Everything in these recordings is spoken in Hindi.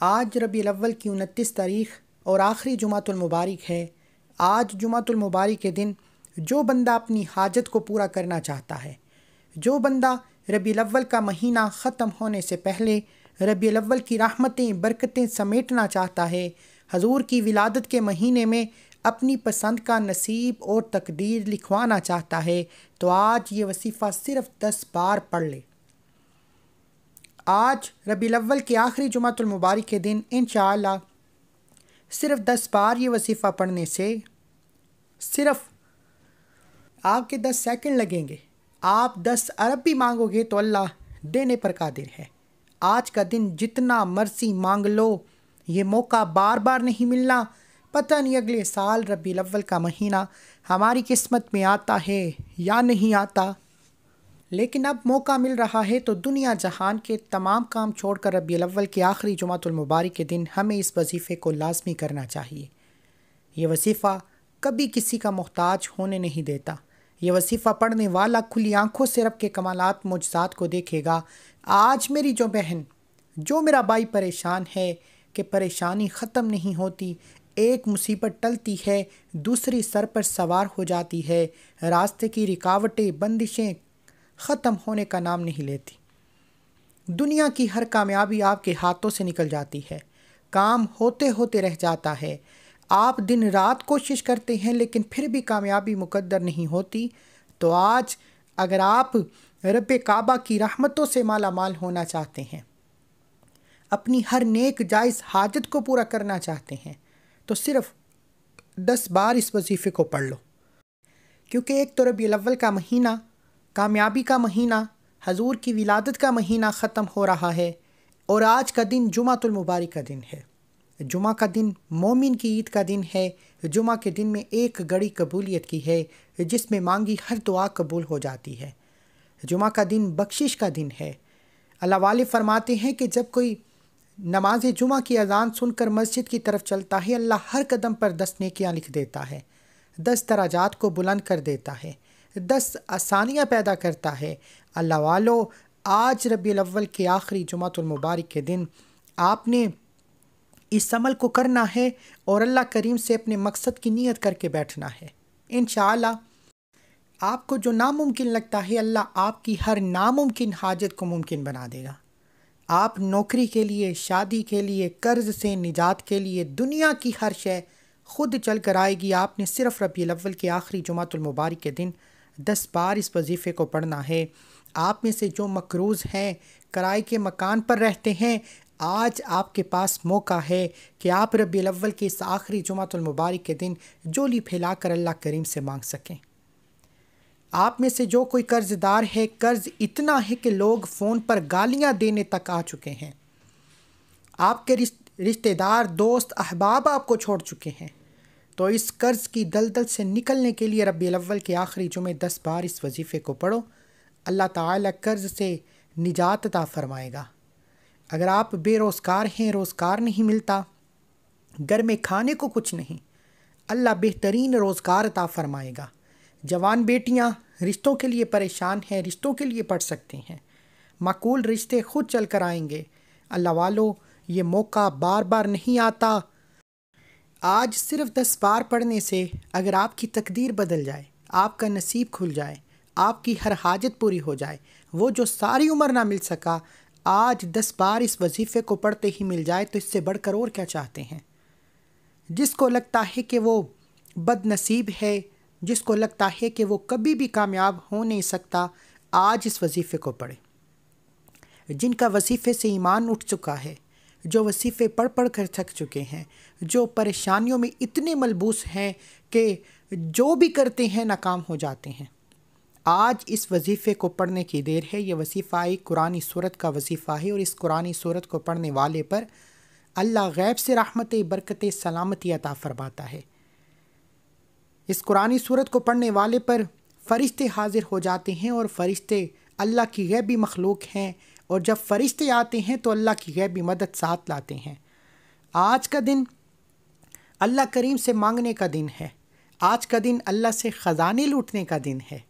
आज रबी अव्वल की उनतीस तारीख और आखिरी जुमातुल मुबारक है। आज जुमातुल मुबारक के दिन जो बंदा अपनी हाजत को पूरा करना चाहता है, जो बंदा रबी अव्वल का महीना ख़त्म होने से पहले रबी अव्वल की रहमतें, बरकतें समेटना चाहता है, हजूर की विलादत के महीने में अपनी पसंद का नसीब और तकदीर लिखवाना चाहता है तो आज ये वसीफ़ा सिर्फ़ दस बार पढ़ ले। आज रबी अव्वल के आखिरी जुमातुल के दिन इन सिर्फ़ दस बार ये वसीफ़ा पढ़ने से सिर्फ़ आपके दस सेकंड लगेंगे। आप दस अरब भी मांगोगे तो अल्लाह देने पर कादिर है। आज का दिन जितना मर्ज़ी मांग लो, ये मौका बार बार नहीं मिलना। पता नहीं अगले साल रबी अव्वल का महीना हमारी किस्मत में आता है या नहीं आता। लेकिन अब मौका मिल रहा है तो दुनिया जहान के तमाम काम छोड़कर रबी अव्वल के आखिरी जुमातुलमुबारक के दिन हमें इस वजीफ़े को लाजमी करना चाहिए। ये वजीफ़ा कभी किसी का मोहताज होने नहीं देता। ये वसीफ़ा पढ़ने वाला खुली आँखों से रब के कमालत मुजसात को देखेगा। आज मेरी जो बहन, जो मेरा भाई परेशान है कि परेशानी ख़त्म नहीं होती, एक मुसीबत टलती है, दूसरी सर पर सवार हो जाती है। रास्ते की रुकावटें, बंदिशें ख़त्म होने का नाम नहीं लेती। दुनिया की हर कामयाबी आपके हाथों से निकल जाती है। काम होते होते रह जाता है। आप दिन रात कोशिश करते हैं, लेकिन फिर भी कामयाबी मुकद्दर नहीं होती। तो आज अगर आप रब काबा की रहमतों से माला माल होना चाहते हैं, अपनी हर नेक जायज़ हाजत को पूरा करना चाहते हैं तो सिर्फ़ दस बार इस वजीफ़े को पढ़ लो। क्योंकि एक तो रबी अव्वल का महीना कामयाबी का महीना, हजूर की विलादत का महीना ख़त्म हो रहा है और आज का दिन जुमातुल मुबारक का दिन है। जुमा का दिन मोमिन की ईद का दिन है। जुमा के दिन में एक गड़ी कबूलियत की है, जिसमें मांगी हर दुआ कबूल हो जाती है। जुमा का दिन बख्शिश का दिन है। अल्लाह वाले फरमाते हैं कि जब कोई नमाज़ जुमा की अजान सुनकर मस्जिद की तरफ़ चलता है, अल्लाह हर कदम पर दस नेकियाँ लिख देता है, दस दराजात को बुलंद कर देता है। दस आसानियाँ पैदा करता है। अल्लाह वालो, आज रबी अव्वल के आखिरी जुमातुलमुबारक के दिन आपने इस अमल को करना है और अल्लाह करीम से अपने मकसद की नीयत करके बैठना है। इन आपको जो नामुमकिन लगता है, अल्लाह आपकी हर नामुमकिन हाजत को मुमकिन बना देगा। आप नौकरी के लिए, शादी के लिए, कर्ज से निजात के लिए, दुनिया की हर शय खुद चल कर आएगी। आपने सिर्फ़ रबी अव्वल के आखिरी जुमातुलमुबारक के दिन दस बार इस वजीफ़े को पढ़ना है। आप में से जो मकरूज़ हैं, किराए के मकान पर रहते हैं, आज आपके पास मौका है कि आप रबी अव्वल के इस आखिरी जुमातुलमुबारक के दिन जोली फैला कर अल्लाह करीम से मांग सकें। आप में से जो कोई कर्ज़दार है, कर्ज़ इतना है कि लोग फ़ोन पर गालियाँ देने तक आ चुके हैं। आपके रिश्तेदार, दोस्त, अहबाब आपको छोड़ चुके हैं। तो इस कर्ज़ की दलदल से निकलने के लिए रबी अव्वल के आखिरी जुमे दस बार इस वजीफ़े को पढ़ो। अल्लाह ताला कर्ज़ से निजात ता फरमाएगा। अगर आप बेरोज़गार हैं, रोज़गार नहीं मिलता। घर में खाने को कुछ नहीं। अल्लाह बेहतरीन रोज़गार अता फरमाएगा। जवान बेटियाँ रिश्तों के लिए परेशान हैं, रिश्तों के लिए पढ़ सकती हैं। माकूल रिश्ते खुद चल कर आएँगे। अल्लाह वालो, ये मौका बार बार नहीं आता आज सिर्फ़ दस बार पढ़ने से अगर आपकी तकदीर बदल जाए, आपका नसीब खुल जाए, आपकी हर हाजत पूरी हो जाए, वो जो सारी उम्र ना मिल सका, आज दस बार इस वजीफ़े को पढ़ते ही मिल जाए तो इससे बढ़कर और क्या चाहते हैं? जिसको लगता है कि वो बदनसीब है, जिसको लगता है कि वो कभी भी कामयाब हो नहीं सकता, आज इस वजीफ़े को पढ़े। जिनका वजीफ़े से ईमान उठ चुका है जो वसीफ़े पढ़ पढ़ कर थक चुके हैं, जो परेशानियों में इतने मलबूस हैं कि जो भी करते हैं, नाकाम हो जाते हैं। आज इस वजीफ़े को पढ़ने की देर है। ये वसीफ़ा एक कुरानी सूरत का वसीफ़ा है और इस कुरानी सूरत को पढ़ने वाले पर अल्लाह गैब से रहमत, बरकत, सलामती अता फरमाता है। इस कुरानी सूरत को पढ़ने वाले पर फ़रिश्ते हाजिर हो जाते हैं और फ़रिश्ते अल्लाह की गैबी मखलूक हैं और जब फ़रिश्ते आते हैं तो अल्लाह की गैबी मदद साथ लाते हैं। आज का दिन अल्लाह करीम से मांगने का दिन है। आज का दिन अल्लाह से ख़जाने लूटने का दिन है।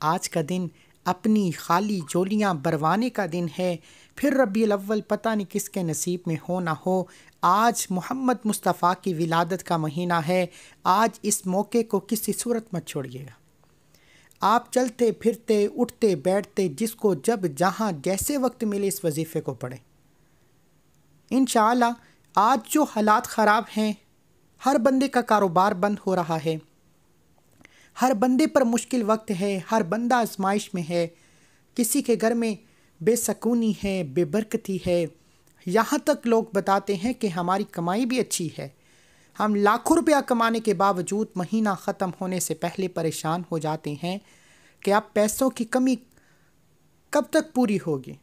आज का दिन अपनी खाली जोलियाँ बरवाने का दिन है। फिर रबी अव्वल पता नहीं किसके नसीब में हो ना हो। आज मोहम्मद मुस्तफ़ा की विलादत का महीना है। आज इस मौके को किसी सूरत मत छोड़िएगा। आप चलते, फिरते, उठते, बैठते, जिसको, जब, जहाँ, जैसे वक्त मिले इस वजीफ़े को पढ़ें। इन आज जो हालात ख़राब हैं, हर बंदे का कारोबार बंद हो रहा है। हर बंदे पर मुश्किल वक्त है, हर बंदा आजमाइश में है। किसी के घर में बेसकूनी है, बेबरकती है। यहाँ तक लोग बताते हैं कि हमारी कमाई भी अच्छी है। हम लाखों रुपया कमाने के बावजूद महीना ख़त्म होने से पहले परेशान हो जाते हैं कि आप पैसों की कमी कब तक पूरी होगी।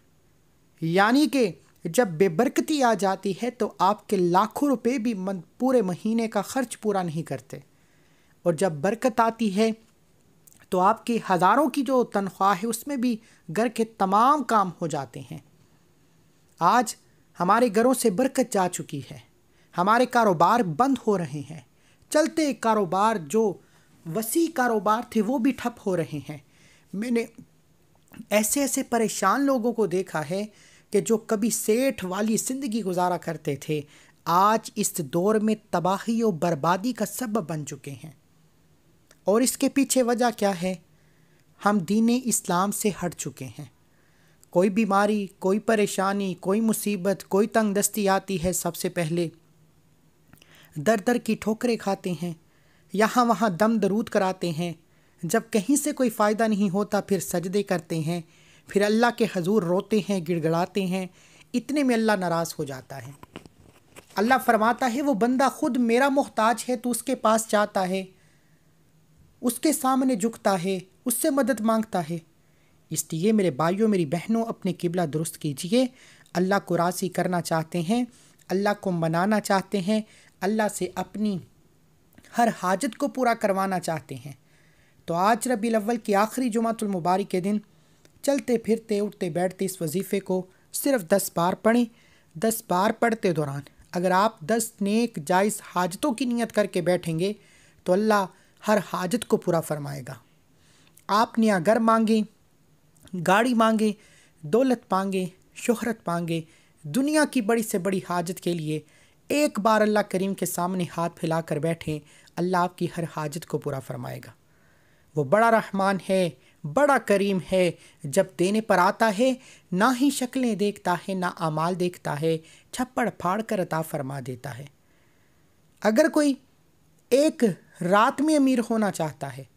यानी कि जब बेबरकती आ जाती है तो आपके लाखों रुपए भी पूरे महीने का खर्च पूरा नहीं करते। और जब बरकत आती है तो आपकी हज़ारों की जो तनख्वाह है उसमें भी घर के तमाम काम हो जाते हैं। आज हमारे घरों से बरकत जा चुकी है। हमारे कारोबार बंद हो रहे हैं। चलते कारोबार जो वसी कारोबार थे, वो भी ठप हो रहे हैं। मैंने ऐसे ऐसे परेशान लोगों को देखा है कि जो कभी सेठ वाली ज़िंदगी गुजारा करते थे, आज इस दौर में तबाही और बर्बादी का सबब बन चुके हैं। और इसके पीछे वजह क्या है? हम दीन इस्लाम से हट चुके हैं। कोई बीमारी, कोई परेशानी, कोई मुसीबत, कोई तंग दस्ती आती है सबसे पहले। दर दर की ठोकरें खाते हैं, यहाँ वहाँ दम दरूद कराते हैं। जब कहीं से कोई फ़ायदा नहीं होता, फिर सजदे करते हैं। फिर अल्लाह के हजूर रोते हैं, गिड़गड़ाते हैं। इतने में अल्लाह नाराज़ हो जाता है। अल्लाह फरमाता है, वो बंदा खुद मेरा मोहताज है तो उसके पास जाता है। उसके सामने झुकता है, उससे मदद माँगता है। इसलिए मेरे भाइयों, मेरी बहनों, अपने किबला दुरुस्त कीजिए। अल्लाह को राज़ी करना चाहते हैं, अल्लाह को मनाना चाहते हैं अल्लाह से अपनी हर हाजत को पूरा करवाना चाहते हैं। तो आज रबी अव्वल की आखिरी जुमातुलमुबारक के दिन चलते, फिरते, उठते, बैठते इस वजीफ़े को सिर्फ़ दस बार पढ़ें। दस बार पढ़ते दौरान अगर आप दस नेक, जायज़ हाजतों की नीयत करके बैठेंगे तो अल्लाह हर हाजत को पूरा फरमाएगा। आप नया घर मांगें, गाड़ी मांगें, दौलत मांगें, शोहरत मांगें, दुनिया की बड़ी से बड़ी हाजत के लिए एक बार अल्लाह करीम के सामने हाथ फैला कर बैठें, अल्लाह आपकी हर हाजत को पूरा फरमाएगा। वो बड़ा रहमान है, बड़ा करीम है, जब देने पर आता है, ना ही शक्लें देखता है, ना अमाल देखता है, छप्पड़ फाड़ कर अता फरमा देता है। अगर कोई एक रात में अमीर होना चाहता है,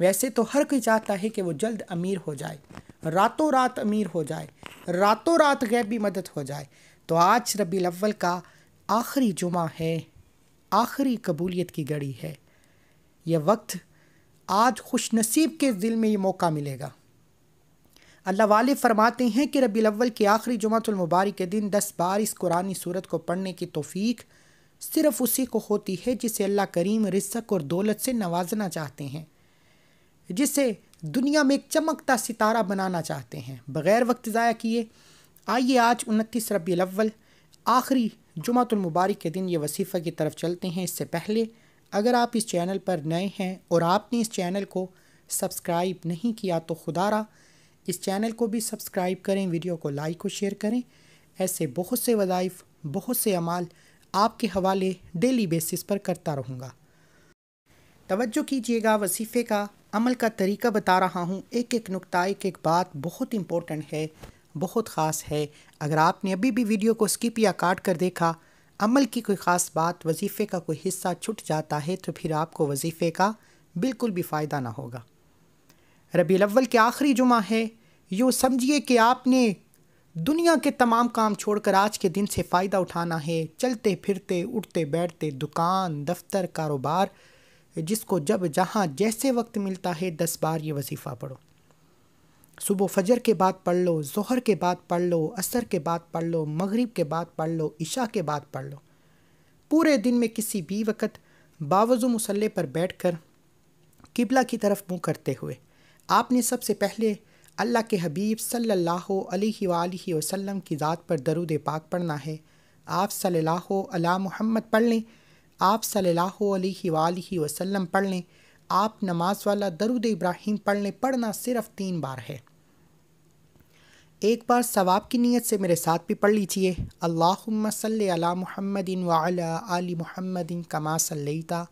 वैसे तो हर कोई चाहता है कि वो जल्द अमीर हो जाए, रातों रात अमीर हो जाए, रातों रात गैबी मदद हो जाए तो आज रबी अव्वल का आखिरी जुमा है, आखिरी कबूलियत की घड़ी है। यह वक्त आज खुश नसीब के दिल में ये मौका मिलेगा। अल्लाह वाले फरमाते हैं कि रबी अव्वल की आखिरी जुमातुलमुबारक के दिन दस बार इस कुरानी सूरत को पढ़ने की तोफ़ीक सिर्फ़ उसी को होती है जिसे अल्लाह करीम रिस्क और दौलत से नवाजना चाहते हैं, जिसे दुनिया में एक चमकता सितारा बनाना चाहते हैं। बग़ैर वक्त ज़ाया किए, आइए आज उनतीस रबी अव्वल, आखिरी जुमातुलमुबारक के दिन ये वसीफ़ा की तरफ़ चलते हैं। इससे पहले, अगर आप इस चैनल पर नए हैं और आपने इस चैनल को सब्सक्राइब नहीं किया तो खुदारा, इस चैनल को भी सब्सक्राइब करें, वीडियो को लाइक और शेयर करें। ऐसे बहुत से वज़ाइफ, बहुत से अमाल आपके हवाले डेली बेसिस पर करता रहूँगा। तवज्जो कीजिएगा, वसीफ़े का अमल का तरीका बता रहा हूँ। एक एक नुकता एक एक बात बहुत इम्पोर्टेंट है। बहुत ख़ास है। अगर आपने अभी भी वीडियो को स्किप या काट कर देखा, अमल की कोई ख़ास बात वजीफ़े का कोई हिस्सा छुट जाता है तो फिर आपको वजीफ़े का बिल्कुल भी फ़ायदा ना होगा। रबी अव्वल के आखिरी जुमा है। यूँ समझिए कि आपने दुनिया के तमाम काम छोड़कर आज के दिन से फ़ायदा उठाना है। चलते, फिरते, उठते, बैठते, दुकान, दफ्तर, कारोबार, जिसको जब जहाँ जैसे वक्त मिलता है, दस बार ये वजीफ़ा पढ़ो। सुबह फजर के बाद पढ़ लो, जहर के बाद पढ़ लो, असर के बाद पढ़ लो, मगरिब के बाद पढ़ लो ईशा के बाद पढ़ लो। पूरे दिन में किसी भी वक्त बावजू मुसल्ले पर बैठ कर किबला की तरफ़ मुँह करते हुए, आपने सबसे पहले अल्लाह के हबीब अलैहि वसल्लम की ज़ात पर दरुद पाक पढ़ना है। आप सल्लल्लाहु अला मोहम्मद पढ़ लें। आप सल्लल्लाहु अलैहि वसल्लम पढ़ लें। आप नमाज़ वाला दरुद इब्राहिम पढ़ लें पढ़ना सिर्फ़ तीन बार है। एक बार सवाब की नीयत से मेरे साथ भी पढ़ लीजिए। अल्लाहुम्मा सल्ली अला मुहम्मदिन व अला आली मुहम्मदिन कमा सल्लैता।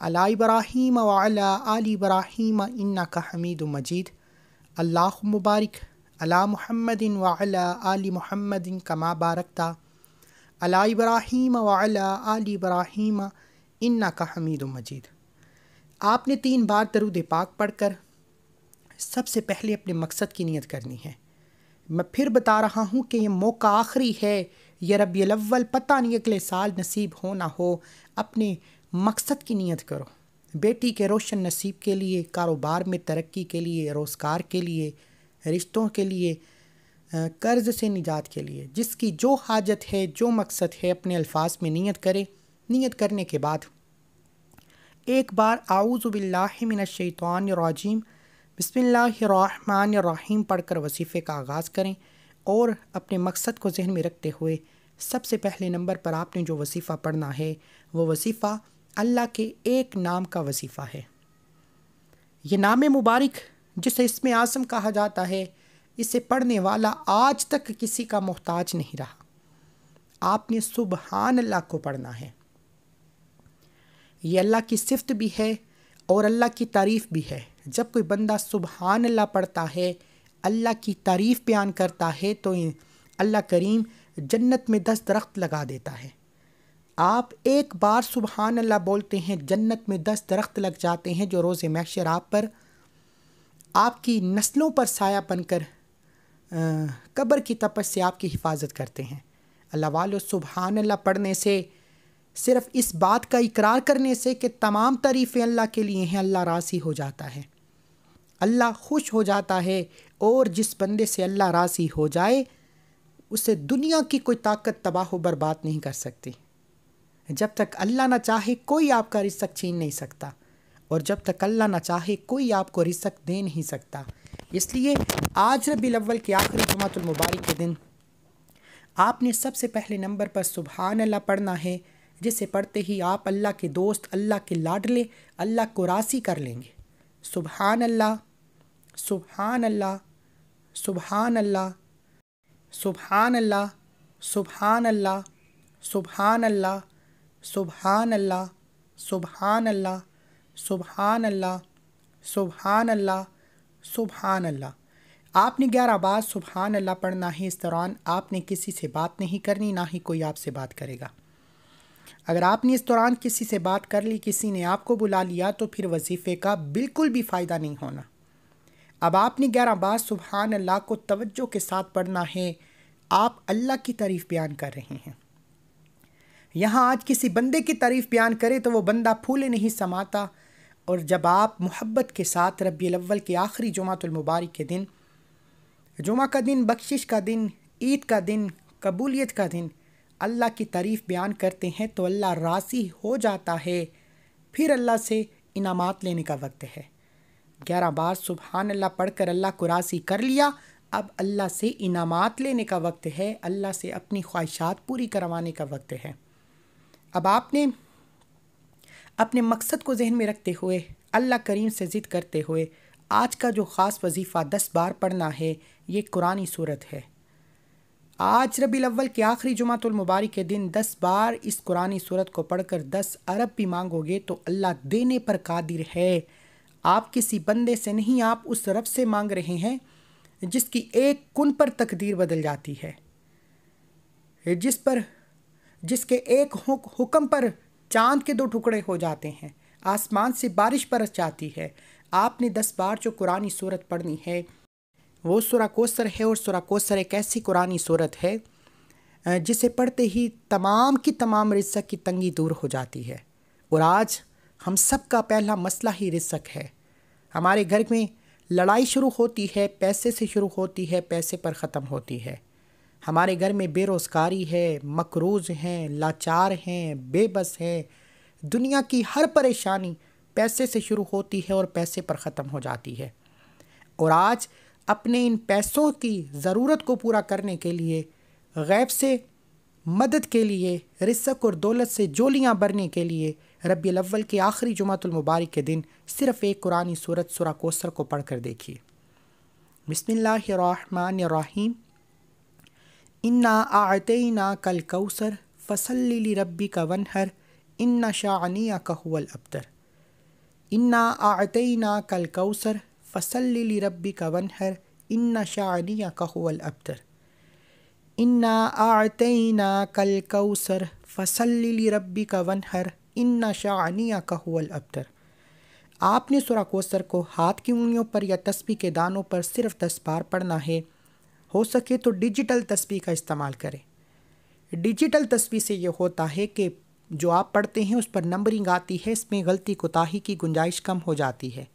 अला इब्राहीम व अला आली इब्राहीम इन्नका हमीद मजीद। अल्लाह मुबारक। अला मुहम्मदिन व अला आली मुहम्मदिन कमा बारकता। अला इब्राहीम व अला आली इब्राहीम इन्नका हमीद मजीद। आपने तीन बार दरूद पाक पढ़कर सबसे पहले अपने मकसद की नीयत करनी है। मैं फिर बता रहा हूँ कि ये मौका आखिरी है। ये रबी अव्वल, पता नहीं अगले साल नसीब हो ना हो, अपने मकसद की नीयत करो। बेटी के रोशन नसीब के लिए, कारोबार में तरक्की के लिए, रोज़गार के लिए, रिश्तों के लिए कर्ज़ से निजात के लिए, जिसकी जो हाजत है, जो मकसद है, अपने अल्फाज में नीयत करे। नीयत करने के बाद एक बार आऊज़बिल्लिमिनशैतवानरजीम पढ़ कर वसीफ़े का आगाज़ करें और अपने मकसद को जहन में रखते हुए सबसे पहले नंबर पर आपने जो वसीफ़ा पढ़ना है, वो वसीफ़ा अल्लाह के एक नाम का वसीफ़ा है। ये नाम मुबारक, जिसे इसमें आसम कहा जाता है, इसे पढ़ने वाला आज तक किसी का मोहताज नहीं रहा। आपने सुबहान अल्लाह को पढ़ना है। ये अल्लाह की सिफत भी है और अल्लाह की तारीफ़ भी है। जब कोई बंदा सुबहान अल्लाह पढ़ता है, अल्लाह की तारीफ़ बयान करता है तो अल्लाह करीम जन्नत में दस दरख्त लगा देता है। आप एक बार सुबहान अल्लाह बोलते हैं, जन्नत में दस दरख्त लग जाते हैं जो रोज़ मैशर आप पर, आपकी नस्लों पर साया बनकर कब्र की तपस से आपकी हिफाजत करते हैं। अल्लाह वालो सुबहान अल्लाह पढ़ने से सिर्फ़ इस बात का इकरार करने से कि तमाम तारीफ़ें अल्लाह के लिए हैं, अल्लाह राज़ी हो जाता है। अल्लाह खुश हो जाता है और जिस बंदे से अल्लाह राज़ी हो जाए, उसे दुनिया की कोई ताकत, तबाह बर्बाद नहीं कर सकती। जब तक अल्लाह ना चाहे, कोई आपका रिसक छीन नहीं सकता। और जब तक अल्लाह ना चाहे, कोई आपको रिसक दे नहीं सकता। इसलिए आज रबी अव्वल के आखिरी जुमातुलमुबारक के दिन आपने सबसे पहले नंबर पर सुबहान अल्लाह पढ़ना है। जिसे पढ़ते ही आप अल्लाह के दोस्त अल्लाह के लाडले अल्लाह को रासी कर लेंगे सुबहान अल्लाह सुबहान अल्लाह सुबहान अल्लाह सुबहान अल्लाह सुबहान अल्लाह सुबहान अल्लाह सुबहान अल्लाह सुबहान अल्लाह सुबहान अल्लाह सुबहान अल्लाह सुबहान अल्लाह आपने ग्यारह बार सुबहान अल्लाह पढ़ना है इस दौरान आपने किसी से बात नहीं करनी ना ही कोई आपसे बात करेगा अगर आपने इस दौरान किसी से बात कर ली, किसी ने आपको बुला लिया तो फिर वजीफ़े का बिल्कुल भी फ़ायदा नहीं होना। अब आपने ग्यारह बार सुबहान अल्लाह को तवज्जो के साथ पढ़ना है। आप अल्लाह की तारीफ़ बयान कर रहे हैं। यहाँ आज किसी बंदे की तारीफ़ बयान करे तो वो बंदा फूले नहीं समाता। और जब आप मोहब्बत के साथ रबी अव्वल के आखिरी जुमातुलमुबारक के दिन, जुमा का दिन, बख्शिश का दिन, ईद का दिन, कबूलियत का दिन अल्लाह की तारीफ़ बयान करते हैं तो अल्लाह राज़ी हो जाता है। फिर अल्लाह से इनामात लेने का वक्त है। ग्यारह बार सुबहान अल्लाह पढ़कर अल्लाह को राज़ी कर लिया। अब अल्लाह से इनामात लेने का वक्त है। अल्लाह से अपनी ख्वाहिशात पूरी करवाने का वक्त है। अब आपने अपने मकसद को जहन में रखते हुए, अल्लाह करीम से ज़िद करते हुए, आज का जो ख़ास वजीफ़ा दस बार पढ़ना है, ये कुरानी सूरत है। आज रबी अव्वल के आखिरी जुमातुलमुबारक के दिन दस बार इस कुरानी सूरत को पढ़कर दस अरब भी मांगोगे तो अल्लाह देने पर कादिर है। आप किसी बंदे से नहीं, आप उस रब से मांग रहे हैं जिसकी एक कुन पर तकदीर बदल जाती है, जिस पर, जिसके एक हुक्म पर चाँद के दो टुकड़े हो जाते हैं, आसमान से बारिश बरस जाती है। आपने दस बार जो कुरानी सूरत पढ़नी है वो सुरा कोसर है और सुरा कोसर एक ऐसी कुरानी सूरत है जिसे पढ़ते ही तमाम की तमाम रिसक की तंगी दूर हो जाती है। और आज हम सब का पहला मसला ही रिसक है। हमारे घर में लड़ाई शुरू होती है, पैसे से शुरू होती है, पैसे पर ख़त्म होती है। हमारे घर में बेरोज़गारी है, मकरूज़ हैं, लाचार हैं, बेबस हैं। दुनिया की हर परेशानी पैसे से शुरू होती है और पैसे पर ख़त्म हो जाती है। और आज अपने इन पैसों की ज़रूरत को पूरा करने के लिए, गैब से मदद के लिए, रिसक और दौलत से जोलियाँ भरने के लिए रबी अव्वल के आखिरी जुमातुलमुबारक के दिन सिर्फ़ एक कुरानी सूरत सुरा कोसर को पढ़ कर देखिए। बिस्मिल्लाहिर्रहमानिर्रहीम। इन्ना आतईना कल कौसर, फसल्ली रब्बी का वनहर, इन्ना शानिया का हुवल अबतर। इन्ना आतईना कल कौसर फसल्ली रब्बी का वनहर इन्ना शानिया का हुवल अबतर इन्ना आतईना कल कौसर फसल्ली रब्बी का वनहर इन्ना शानिया का हुवल अबतर आपने सुरा कोसर को हाथ की उंगलियों पर या तस्बी के दानों पर सिर्फ़ दस बार पढ़ना है। हो सके तो डिजिटल तस्बी का इस्तेमाल करें। डिजिटल तस्बी से ये होता है कि जो आप पढ़ते हैं उस पर नंबरिंग आती है, इसमें गलती कोताही की गुंजाइश कम हो जाती है।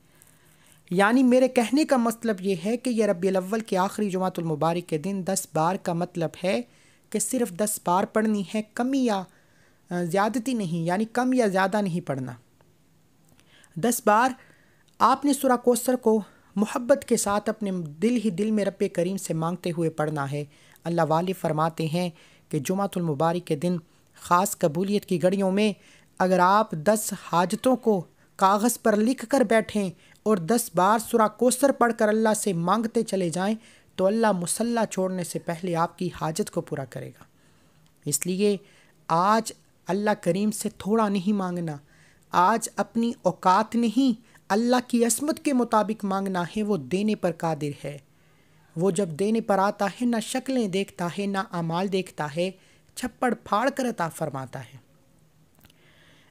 यानी मेरे कहने का मतलब ये है कि यह रबी अव्वल के आखिरी जुमातुलमुबारक के दिन दस बार का मतलब है कि सिर्फ़ दस बार पढ़नी है, कमी या ज़्यादती नहीं, यानी कम या ज़्यादा नहीं पढ़ना। दस बार आपने सुरा कोसर को मोहब्बत के साथ अपने दिल ही दिल में रब करीम से मांगते हुए पढ़ना है। अल्लाह वाली फरमाते हैं कि जुमातुलमुबारक के दिन ख़ास कबूलियत की घड़ियों में अगर आप दस हाजतों को कागज़ पर लिख कर बैठें और दस बार सुरा कोसर पढ़ कर अल्लाह से मांगते चले जाएँ तो अल्लाह मुसल्ला छोड़ने से पहले आपकी हाजत को पूरा करेगा। इसलिए आज अल्लाह करीम से थोड़ा नहीं मांगना, आज अपनी औकात नहीं, अल्लाह की असमत के मुताबिक मांगना है, वो देने पर कादिर है। वो जब देने पर आता है, ना शक्लें देखता है, ना अमाल देखता है, छप्पड़ फाड़ कर अता फरमाता है।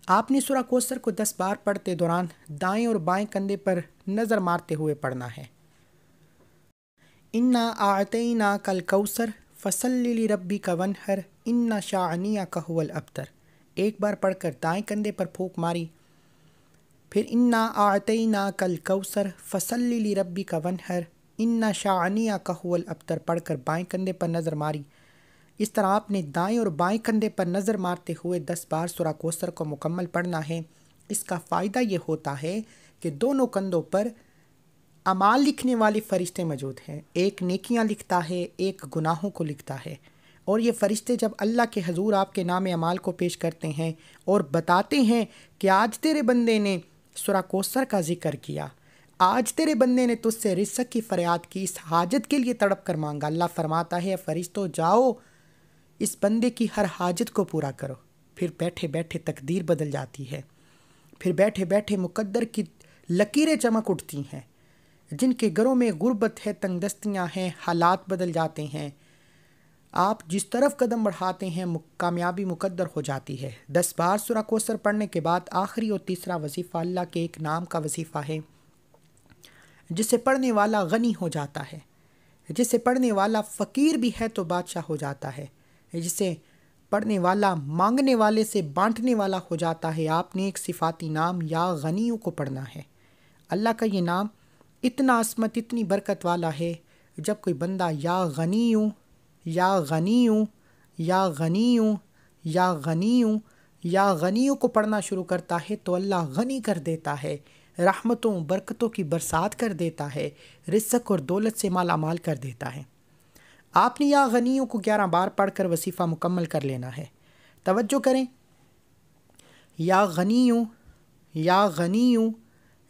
आपने सुरा कोसर को दस बार पढ़ते दौरान दाएँ और बाएँ कंधे पर नज़र मारते हुए पढ़ना है। इन्ना आतना कल कौसर, फसल्ली रब्बी का वनहर, इन्ना शानिया का हुवल अबतर। एक बार पढ़कर दाएँ कंधे पर फूक मारी। फिर इन्ना आतना कल कौसर, फसल्ली रब्बी का वनहर, इन्ना शानिया का हुवल अबतर पढ़कर बाएँ कंधे पर नज़र मारी। इस तरह आपने दाएँ और बाएँ कंधे पर नज़र मारते हुए दस बार सुरा कोसर को मुकम्मल पढ़ना है। इसका फ़ायदा ये होता है कि दोनों कंधों पर अमाल लिखने वाले फ़रिश्ते मौजूद हैं। एक नेकियाँ लिखता है, एक गुनाहों को लिखता है। और ये फ़रिश्ते जब अल्लाह के हजूर आपके नाम अमाल को पेश करते हैं और बताते हैं कि आज तेरे बंदे ने सुरा कोसर का ज़िक्र किया, आज तेरे बंदे ने तुझसे रिसक की फरियाद की, इस हाजत के लिए तड़प कर मांगा। अल्लाह फरमाता है, फरिश्तो, जाओ इस बंदे की हर हाजत को पूरा करो। फिर बैठे बैठे तकदीर बदल जाती है। फिर बैठे बैठे मुकद्दर की लकीरें चमक उठती हैं। जिनके घरों में गुर्बत है, तंगदस्तियाँ हैं, हालात बदल जाते हैं। आप जिस तरफ़ कदम बढ़ाते हैं कामयाबी मुकद्दर हो जाती है। दस बार सुरा कोसर पढ़ने के बाद आखिरी और तीसरा वजीफ़ा अल्लाह के एक नाम का वजीफ़ा है, जिसे पढ़ने वाला गनी हो जाता है। जिसे पढ़ने वाला फ़कीर भी है तो बादशाह हो जाता है। जिसे पढ़ने वाला, मांगने वाले से बांटने वाला हो जाता है। आपने एक सिफाती नाम या गनियों को पढ़ना है। अल्लाह का ये नाम इतना असमत इतनी बरकत वाला है, जब कोई बंदा या गनीयूँ या गनीयूँ या गनीयूँ या गनीयूँ, या गनियों को पढ़ना शुरू करता है तो अल्लाह गनी कर देता है, रहमतों, बरकतों की बरसात कर देता है रिस्क और दौलत से माला माल कर देता है। आपने या गनियों को ग्यारह बार पढ़कर वसीफ़ा मुकम्मल कर लेना है तवज्जो करें या गनियों या गनियों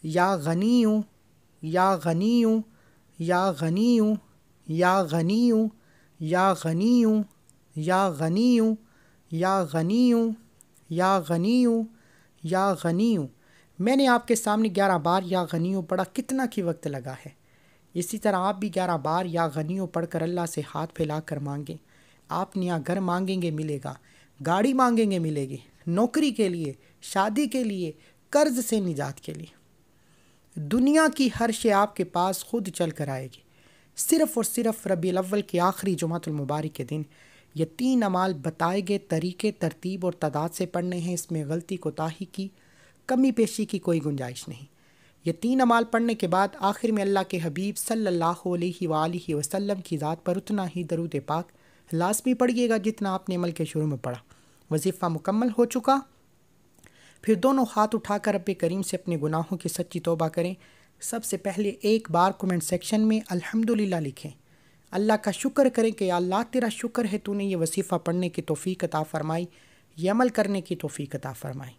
या गनियों या गनियों या गनियों या गनियों या गनियों या गनियों या गनियों या गनियों या गनियों मैंने आपके सामने ग्यारह बार या गनियों पढ़ा कितना की वक्त लगा है इसी तरह आप भी ग्यारह बार या गनियों पढ़कर अल्लाह से हाथ फैला कर मांगें। आप यहाँ घर मांगेंगे, मिलेगा। गाड़ी मांगेंगे, मिलेगी। नौकरी के लिए, शादी के लिए, कर्ज से निजात के लिए। दुनिया की हर शे आपके पास खुद चल कर आएगी। सिर्फ़ और सिर्फ़ रबी अव्वल के आखिरी जुमातुलमुबारक के दिन। ये तीन अमाल बताए गए तरीके, तरतीब और तादाद से पढ़ने हैं। इसमें गलती कोताही की, कमी पेशी की कोई गुंजाइश नहीं। ये तीन अमाल पढ़ने के बाद आखिर में अल्लाह के हबीब सल्लल्लाहु अलैहि वसल्लम की ज़ात पर उतना ही दरूद पाक लाजमी पढ़िएगा जितना आपने अमल के शुरू में पढ़ा। वजीफ़ा मुकम्मल हो चुका। फिर दोनों हाथ उठाकर रब करीम से अपने गुनाहों की सच्ची तोबा करें। सबसे पहले एक बार कमेंट सेक्शन में अल्हम्दुलिल्लाह लिखें। अल्लाह का शुक्र करें कि अल्लाह तेरा शुक्र है, तूने ये वसीफ़ा पढ़ने की तोफ़ी अता फ़रमाई, ये अमल करने की तोफ़ी अता फ़रमाई।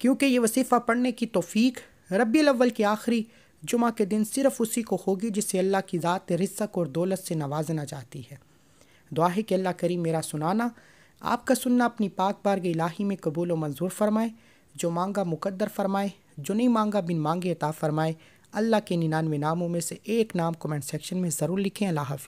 क्योंकि ये वसीफ़ा पढ़ने की तोफ़ी रबी अव्वल के आखिरी जुमा के दिन सिर्फ़ उसी को होगी जिसे अल्लाह की ज़ात रिस्क और दौलत से नवाजना चाहती है। दुआ है कि अल्लाह करी मेरा सुनाना, आपका सुनना अपनी पाक बार के इलाही में कबूल व मंजूर फरमाए, जो मांगा मुकद्दर फरमाए, जो नहीं मांगा बिन मांगे अता फरमाए। अल्लाह के निन्यानवे नामों में से एक नाम कमेंट सेक्शन में ज़रूर लिखें। अल्लाह